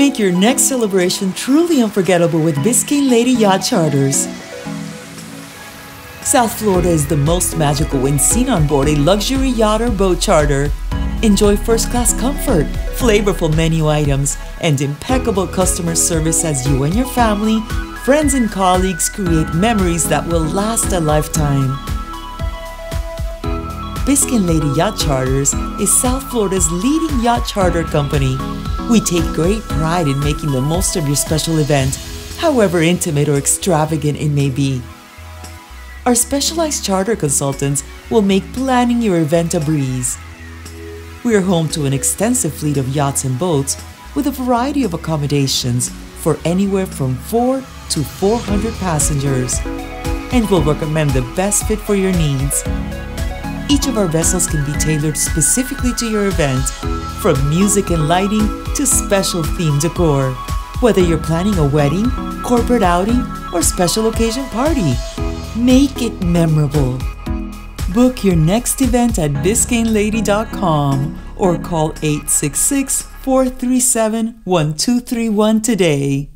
Make your next celebration truly unforgettable with Biscayne Lady Yacht Charters. South Florida is the most magical when seen on board a luxury yacht or boat charter. Enjoy first class comfort, flavorful menu items, and impeccable customer service as you and your family, friends, and colleagues create memories that will last a lifetime. Biscayne Lady Yacht Charters is South Florida's leading yacht charter company. We take great pride in making the most of your special event, however intimate or extravagant it may be. Our specialized charter consultants will make planning your event a breeze. We are home to an extensive fleet of yachts and boats with a variety of accommodations for anywhere from 4 to 400 passengers and will recommend the best fit for your needs. Each of our vessels can be tailored specifically to your event, from music and lighting to special theme decor. Whether you're planning a wedding, corporate outing, or special occasion party, make it memorable. Book your next event at BiscayneLady.com or call 866 437 1231 today.